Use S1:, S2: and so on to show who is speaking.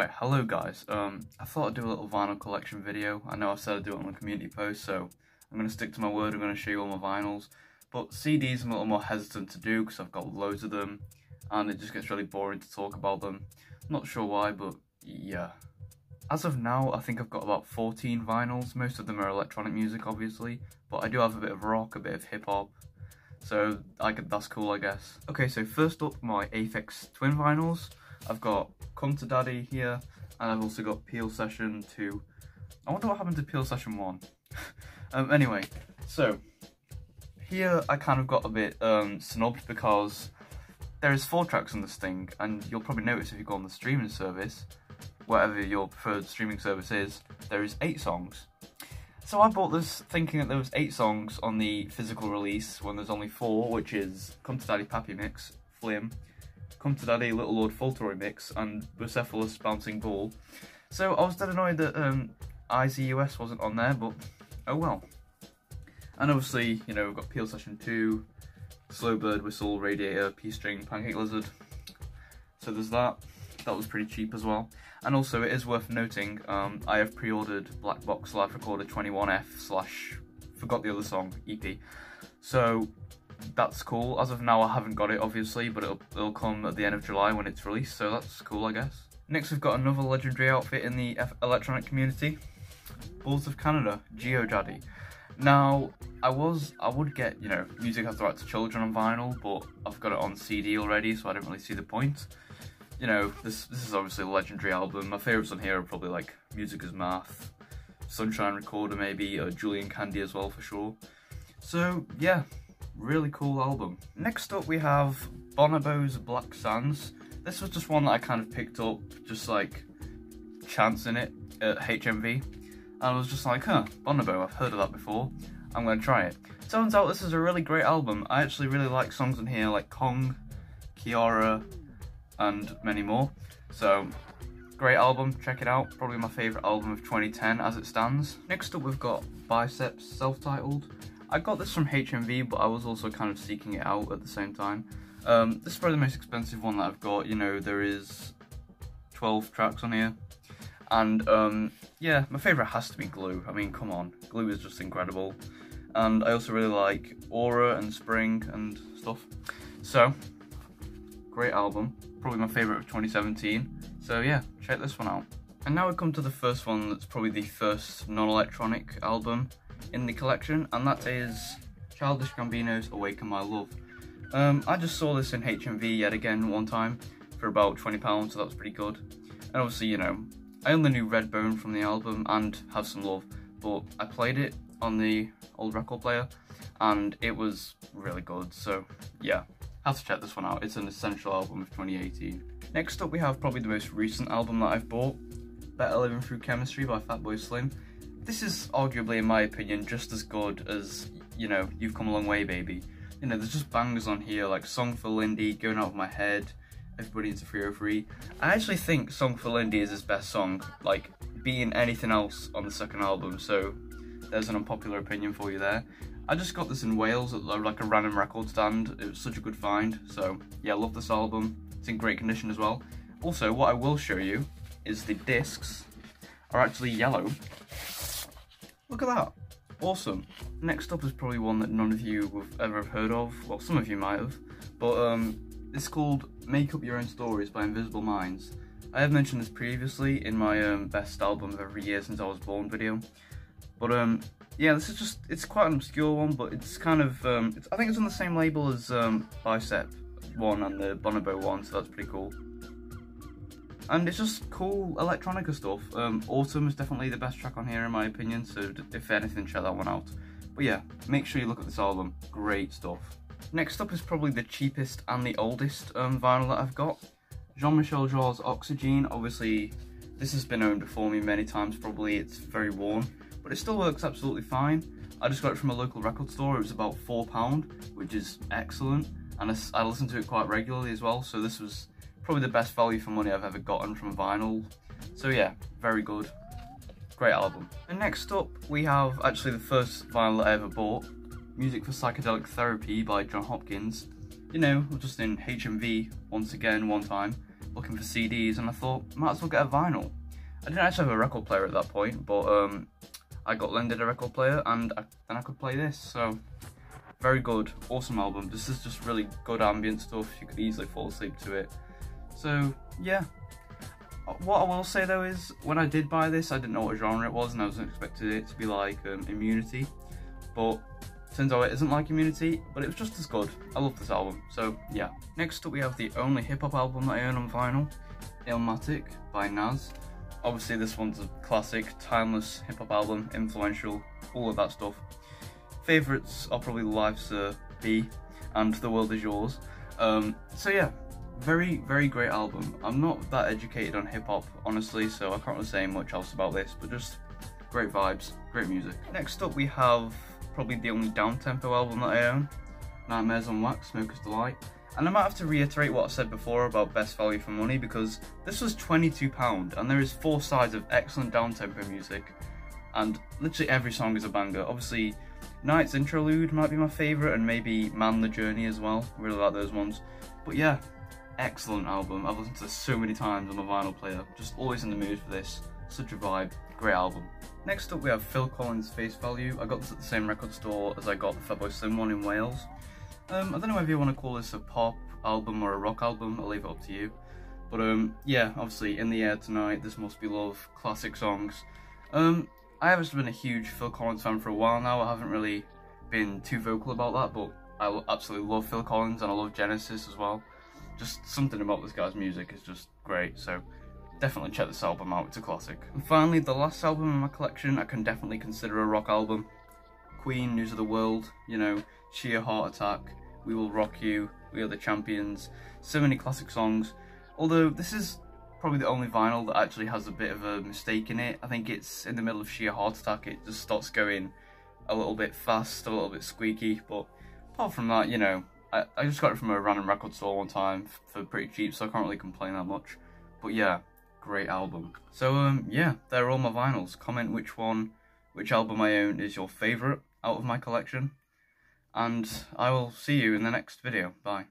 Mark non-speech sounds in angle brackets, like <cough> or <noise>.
S1: Right, hello guys. Um, I thought I'd do a little vinyl collection video. I know I said I'd do it on a community post, so I'm going to stick to my word. I'm going to show you all my vinyls. But CDs I'm a little more hesitant to do because I've got loads of them, and it just gets really boring to talk about them. Not sure why, but yeah. As of now, I think I've got about 14 vinyls. Most of them are electronic music, obviously, but I do have a bit of rock, a bit of hip hop, so I could, that's cool, I guess. Okay, so first up, my Aphex Twin vinyls. I've got Come to Daddy here, and I've also got Peel Session 2. I wonder what happened to Peel Session 1. <laughs> um, anyway, so here I kind of got a bit um, snubbed because there is four tracks on this thing, and you'll probably notice if you go on the streaming service, whatever your preferred streaming service is, there is eight songs. So I bought this thinking that there was eight songs on the physical release when there's only four, which is Come to Daddy Pappy Mix, Flim, Come to Daddy Little Lord Faulteroy Mix, and Bucephalus Bouncing Ball. So I was dead annoyed that um, wasn't on there, but oh well. And obviously, you know, we've got Peel Session 2, Slow Bird Whistle, Radiator, P-String, Pancake Lizard. So there's that. That was pretty cheap as well. And also, it is worth noting, um, I have pre-ordered Blackbox Life Recorder 21f slash, forgot the other song, EP. So, that's cool. As of now, I haven't got it, obviously, but it'll, it'll come at the end of July when it's released, so that's cool, I guess. Next, we've got another legendary outfit in the F electronic community. Boards of Canada, Geogaddi. Now, I was, I would get, you know, Music Has the Right to Children on vinyl, but I've got it on CD already, so I don't really see the point you know, this this is obviously a legendary album. My favourites on here are probably like Music is Math, Sunshine Recorder maybe, or Julie and Candy as well for sure. So yeah, really cool album. Next up we have Bonobo's Black Sands. This was just one that I kind of picked up, just like chancing it at HMV. And I was just like, huh, Bonobo, I've heard of that before. I'm gonna try it. Turns out this is a really great album. I actually really like songs in here like Kong, Kiara, and many more. So great album, check it out. Probably my favourite album of 2010 as it stands. Next up we've got Biceps, self-titled. I got this from HMV, but I was also kind of seeking it out at the same time. Um, this is probably the most expensive one that I've got. You know, there is 12 tracks on here. And um, yeah, my favourite has to be Glue. I mean, come on, Glue is just incredible. And I also really like Aura and Spring and stuff. So, great album probably my favourite of 2017. So yeah, check this one out. And now we come to the first one that's probably the first non-electronic album in the collection, and that is Childish Gambino's Awaken My Love. Um, I just saw this in HMV yet again one time for about £20, so that was pretty good. And obviously, you know, I only knew Redbone from the album and Have Some Love, but I played it on the old record player, and it was really good, so yeah, have to check this one out, it's an essential album of 2018. Next up we have probably the most recent album that I've bought, Better Living Through Chemistry by Fatboy Slim. This is arguably, in my opinion, just as good as, you know, You've Come a Long Way Baby. You know, there's just bangers on here like Song for Lindy, Going Out of My Head, Everybody into 303. I actually think Song for Lindy is his best song, like being anything else on the second album, so there's an unpopular opinion for you there. I just got this in Wales at like a random record stand. It was such a good find. So yeah, love this album. It's in great condition as well. Also, what I will show you is the discs are actually yellow. Look at that. Awesome. Next up is probably one that none of you have ever heard of. Well, some of you might have. But um, it's called Make Up Your Own Stories by Invisible Minds. I have mentioned this previously in my um, best album of every year since I was born video. But um, yeah, this is just, it's quite an obscure one, but it's kind of, um, I think it's on the same label as um, Bicep one and the Bonobo one, so that's pretty cool. And it's just cool electronica stuff. Um, Autumn is definitely the best track on here in my opinion, so if anything, check that one out. But yeah, make sure you look at this album, great stuff. Next up is probably the cheapest and the oldest um, vinyl that I've got. Jean-Michel Jarre's Oxygen, obviously this has been owned before me many times probably, it's very worn but it still works absolutely fine. I just got it from a local record store, it was about £4, which is excellent, and I, listen to it quite regularly as well, so this was probably the best value for money I've ever gotten from a vinyl. So yeah, very good. Great album. And next up, we have actually the first vinyl I ever bought, Music for Psychedelic Therapy by Jon Hopkins. You know, just in HMV once again, one time, looking for CDs and I thought, might as well get a vinyl. I didn't actually have a record player at that point, but um, I got lended a record player and I, then I could play this, so very good, awesome album. This is just really good ambient stuff, you could easily fall asleep to it. So, yeah. What I will say though is, when I did buy this, I didn't know what genre it was and I wasn't expecting it to be like um, Immunity, but Turns out it isn't like Immunity, but it was just as good. I love this album, so yeah. Next up we have the only hip hop album that I own on vinyl, Illmatic by Nas. Obviously this one's a classic, timeless hip hop album, influential, all of that stuff. Favourites are probably Life's a and The World Is Yours. Um, so yeah, very, very great album. I'm not that educated on hip hop, honestly, so I can't really say much else about this, but just great vibes, great music. Next up we have probably the only down-tempo album that I own, Nightmares on Wax, Smoker's Delight. And I might have to reiterate what I said before about best value for money because this was £22 and there is four sides of excellent down-tempo music and literally every song is a banger. Obviously, Night's Interlude might be my favourite and maybe Man the Journey as well, really like those ones. But yeah, excellent album. I've listened to this so many times on my vinyl player, just always in the mood for this. Such a vibe, great album. Next up we have Phil Collins' Face Value. I got this at the same record store as I got the Fatboy Slim one in Wales. Um, I don't know whether you want to call this a pop album or a rock album, I'll leave it up to you. But um, yeah, obviously In the Air Tonight, This Must Be Love, classic songs. Um, I haven't been a huge Phil Collins fan for a while now, I haven't really been too vocal about that, but I absolutely love Phil Collins and I love Genesis as well. Just something about this guy's music is just great, so definitely check this album out, it's a classic. And finally, the last album in my collection I can definitely consider a rock album. Queen, News of the World, you know, Sheer Heart Attack, We Will Rock You, We Are the Champions, so many classic songs. Although this is probably the only vinyl that actually has a bit of a mistake in it. I think it's in the middle of Sheer Heart Attack, it just starts going a little bit fast, a little bit squeaky, but apart from that, you know, I, I just got it from a random record store one time for pretty cheap, so I can't really complain that much. But yeah, great album. So um, yeah, they're all my vinyls. Comment which one, which album I own is your favourite out of my collection. And I will see you in the next video. Bye.